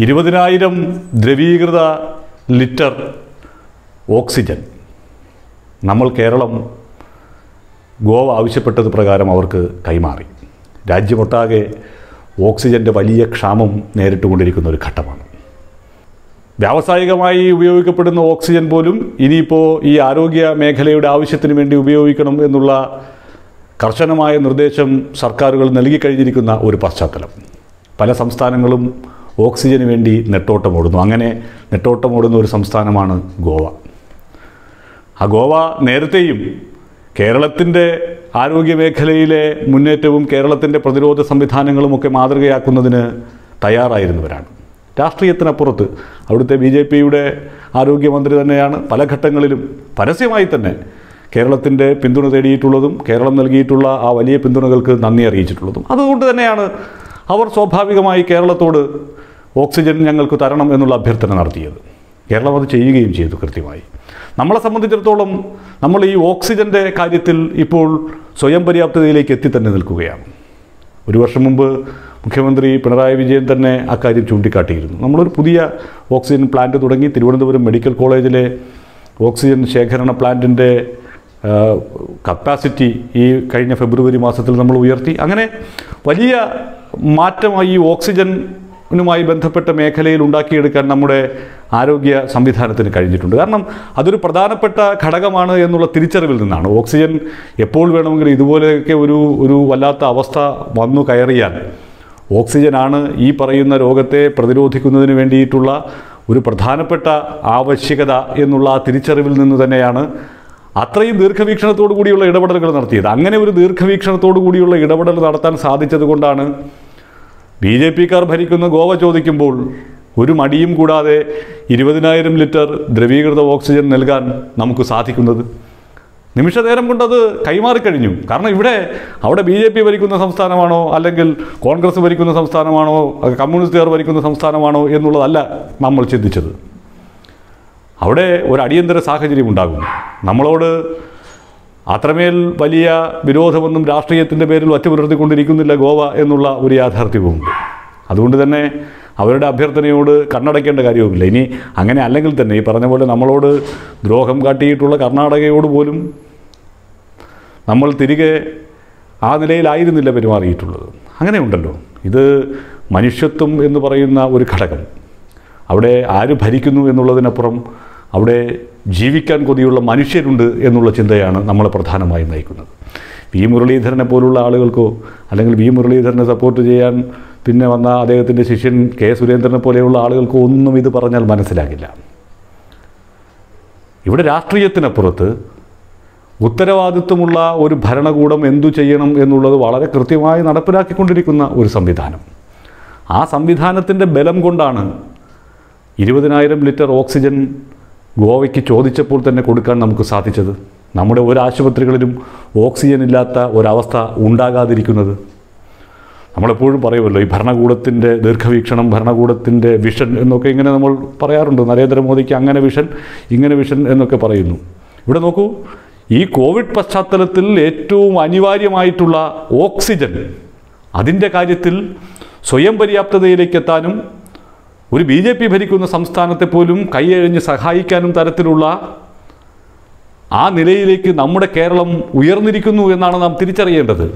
ഇരുപതിനായിരം ദ്രവീകൃത litre oxygen. നമ്മൾ കേരളം ഗോവ ആവശ്യപ്പെട്ടത് പ്രകാരം അവർക്ക് കൈമാറി. രാജ്യമൊട്ടാകെ ഓക്സിജന്റെ വലിയ ക്ഷാമം നേരിട്ടുകൊണ്ടിരിക്കുന്ന ഒരു ഘട്ടമാണ്. വ്യാവസായികമായി ഉപയോഗിക്കപ്പെടുന്ന ഓക്സിജൻ പോലും ഇനിയിപ്പോൾ ഈ ആരോഗ്യ മേഖലയുടെ ആവശ്യത്തിന് വേണ്ടി ഉപയോഗിക്കണം എന്നുള്ള കർശനമായ നിർദ്ദേശം സർക്കാരുകൾ നൽകിക്കഴിഞ്ഞിരിക്കുന്ന ഒരു പശ്ചാത്തലം. പല സംസ്ഥാനങ്ങളും ഓക്സിജന് വേണ്ടി നെട്ടോട്ടമോടുന്നു അങ്ങനെ നെട്ടോട്ടമോടുന്ന ഒരു സംസ്ഥാനമാണ് ഗോവ. ആ ഗോവ നേരത്തെയും കേരളത്തിന്റെ ആരോഗ്യ മേഖലയിലെ മുന്നേറ്റവും കേരളത്തിന്റെ പ്രതിരോധ സംവിധാനങ്ങളുമൊക്കെ മാതൃകയാക്കുന്നതിന് തയ്യാറായിരുന്നവരാണ്. രാഷ്ട്രീയത്തിനപ്പുറത്ത് അവിടുത്തെ ബി ജെ പിയുടെ ആരോഗ്യമന്ത്രി തന്നെയാണ്. പല ഘട്ടങ്ങളിലും പരസ്യമായി തന്നെ കേരളത്തിന്റെ പിന്തുണ തേടിയിട്ടുള്ളതും കേരളം നൽകിയിട്ടുള്ള ആ വലിയ പിന്തുണകൾക്ക് നന്ദി അറിയിച്ചിട്ടുള്ളതും. അതുകൊണ്ട് തന്നെയാണ് അവർ സ്വാഭാവികമായി കേരളത്തോട് ഓക്സിജൻ ഞങ്ങൾക്ക് തരണം എന്നുള്ള അഭ്യർത്ഥന നടത്തിയത്. കേരളം അത് ചെയ്യുകയും ചെയ്തു കൃത്യമായി. നമ്മളെ സംബന്ധിച്ചിടത്തോളം നമ്മൾ ഈ ഓക്സിജന്റെ കാര്യത്തിൽ ഇപ്പോൾ സ്വയം പര്യാപ്തതയിലേക്ക് എത്തി തന്നെ നിൽക്കുകയാണ്. ഒരു വർഷം മുമ്പ് മുഖ്യമന്ത്രി പിണറായി വിജയൻ തന്നെ അക്കാര്യം ചൂണ്ടിക്കാട്ടിയിരുന്നു. നമ്മളൊരു പുതിയ ഓക്സിജൻ പ്ലാന്റ് തുടങ്ങി തിരുവനന്തപുരം മെഡിക്കൽ കോളേജിലെ ഓക്സിജൻ ശേഖരണ പ്ലാന്റിന്റെ കപ്പാസിറ്റി ഈ കഴിഞ്ഞ ഫെബ്രുവരി മാസത്തിൽ നമ്മൾ ഉയർത്തി. അങ്ങനെ വലിയ മാറ്റമായി ഈ ഓക്സിജനുമായി ബന്ധപ്പെട്ട മേഖലയിൽ ഉണ്ടാക്കിയെടുക്കാൻ നമ്മുടെ ആരോഗ്യ സംവിധാനത്തിന് കഴിഞ്ഞിട്ടുണ്ട്. കാരണം അതൊരു പ്രധാനപ്പെട്ട ഘടകമാണ് എന്നുള്ള തിരിച്ചറിവിൽ നിന്നാണ്. ഓക്സിജൻ എപ്പോൾ വേണമെങ്കിലും ഇതുപോലെയൊക്കെ ഒരു ഒരു വല്ലാത്ത അവസ്ഥ വന്നു കയറിയാൽ ഓക്സിജനാണ് ഈ പറയുന്ന രോഗത്തെ പ്രതിരോധിക്കുന്നതിന് വേണ്ടിയിട്ടുള്ള ഒരു പ്രധാനപ്പെട്ട ആവശ്യകത എന്നുള്ള ആ തിരിച്ചറിവിൽ നിന്ന് തന്നെയാണ് അത്രയും ദീർഘവീക്ഷണത്തോടു കൂടിയുള്ള ഇടപെടലുകൾ നടത്തിയത്. അങ്ങനെ ഒരു ദീർഘവീക്ഷണത്തോടു കൂടിയുള്ള ഇടപെടൽ നടത്താൻ സാധിച്ചത് കൊണ്ടാണ് ബി ജെ പിക്കാർ ഭരിക്കുന്ന ഗോവ ചോദിക്കുമ്പോൾ ഒരു മടിയും കൂടാതെ ഇരുപതിനായിരം ലിറ്റർ ദ്രവീകൃത ഓക്സിജൻ നൽകാൻ നമുക്ക് സാധിക്കുന്നത്. നിമിഷ നേരം കൊണ്ടത് കൈമാറിക്കഴിഞ്ഞു കാരണം ഇവിടെ അവിടെ ബി ജെ പി ഭരിക്കുന്ന സംസ്ഥാനമാണോ അല്ലെങ്കിൽ കോൺഗ്രസ് ഭരിക്കുന്ന സംസ്ഥാനമാണോ കമ്മ്യൂണിസ്റ്റുകാർ ഭരിക്കുന്ന സംസ്ഥാനമാണോ എന്നുള്ളതല്ല നമ്മൾ ചിന്തിച്ചത്. അവിടെ ഒരു അടിയന്തര സാഹചര്യം ഉണ്ടാകും നമ്മളോട് അത്രമേൽ വലിയ വിരോധമൊന്നും രാഷ്ട്രീയത്തിന്റെ പേരിൽ ഒറ്റപുലർത്തിക്കൊണ്ടിരിക്കുന്നില്ല ഗോവ എന്നുള്ള ഒരു യാഥാർത്ഥ്യവുമുണ്ട് അതുകൊണ്ട് തന്നെ അവരുടെ അഭ്യർത്ഥനയോട് കണ്ണടയ്ക്കേണ്ട കാര്യവുമില്ല. ഇനി അങ്ങനെ അല്ലെങ്കിൽ തന്നെ ഈ പറഞ്ഞ പോലെ നമ്മളോട് ദ്രോഹം കാട്ടിയിട്ടുള്ള കർണാടകയോട് പോലും നമ്മൾ തിരികെ ആ നിലയിലായിരുന്നില്ല പെരുമാറിയിട്ടുള്ളത്. അങ്ങനെയുണ്ടല്ലോ. ഇത് മനുഷ്യത്വം എന്ന് പറയുന്ന ഒരു ഘടകം. അവിടെ ആര് ഭരിക്കുന്നു എന്നുള്ളതിനപ്പുറം അവിടെ ജീവിക്കാൻ കൊതിയുള്ള മനുഷ്യരുണ്ട് എന്നുള്ള ചിന്തയാണ് നമ്മൾ പ്രധാനമായും നയിക്കുന്നത്. വി മുരളീധരനെ പോലുള്ള ആളുകൾക്കോ അല്ലെങ്കിൽ വി മുരളീധരനെ സപ്പോർട്ട് ചെയ്യാൻ പിന്നെ വന്ന അദ്ദേഹത്തിന്റെ ശിഷ്യൻ കെ സുരേന്ദ്രനെ പോലെയുള്ള ആളുകൾക്കോ ഒന്നും ഇത് പറഞ്ഞാൽ മനസ്സിലാകില്ല. ഇവിടെ രാഷ്ട്രീയത്തിനപ്പുറത്ത് ഉത്തരവാദിത്വമുള്ള ഒരു ഭരണകൂടം എന്തു ചെയ്യണം എന്നുള്ളത് വളരെ കൃത്യമായി നടപ്പിലാക്കിക്കൊണ്ടിരിക്കുന്ന ഒരു സംവിധാനം. ആ സംവിധാനത്തിന്റെ ബലം കൊണ്ടാണ് ഇരുപതിനായിരം ലിറ്റർ ഓക്സിജൻ ഗോവയ്ക്ക് ചോദിച്ചപ്പോൾ തന്നെ കൊടുക്കാൻ നമുക്ക് സാധിച്ചത്. നമ്മുടെ ഒരു ആശുപത്രികളിലും ഓക്സിജൻ ഇല്ലാത്ത ഒരവസ്ഥ ഉണ്ടാകാതിരിക്കുന്നത്. നമ്മളെപ്പോഴും പറയുമല്ലോ ഈ ഭരണകൂടത്തിന്റെ ദീർഘവീക്ഷണം ഭരണകൂടത്തിന്റെ വിഷൻ എന്നൊക്കെ ഇങ്ങനെ നമ്മൾ പറയാറുണ്ട്. നരേന്ദ്രമോദിക്ക് അങ്ങനെ വിഷൻ ഇങ്ങനെ വിഷൻ എന്നൊക്കെ പറയുന്നു. ഇവിടെ നോക്കൂ ഈ കോവിഡ് പശ്ചാത്തലത്തിൽ ഏറ്റവും അനിവാര്യമായിട്ടുള്ള ഓക്സിജൻ അതിന്റെ കാര്യത്തിൽ സ്വയം പര്യാപ്തതയിലേക്ക് എത്താനും ഒരു ബി ജെ പി ഭരിക്കുന്ന സംസ്ഥാനത്തെ പോലും കൈയഴിഞ്ഞ് സഹായിക്കാനും തരത്തിലുള്ള ആ നിലയിലേക്ക് നമ്മുടെ കേരളം ഉയർന്നിരിക്കുന്നു എന്നാണ് നാം തിരിച്ചറിയേണ്ടത്.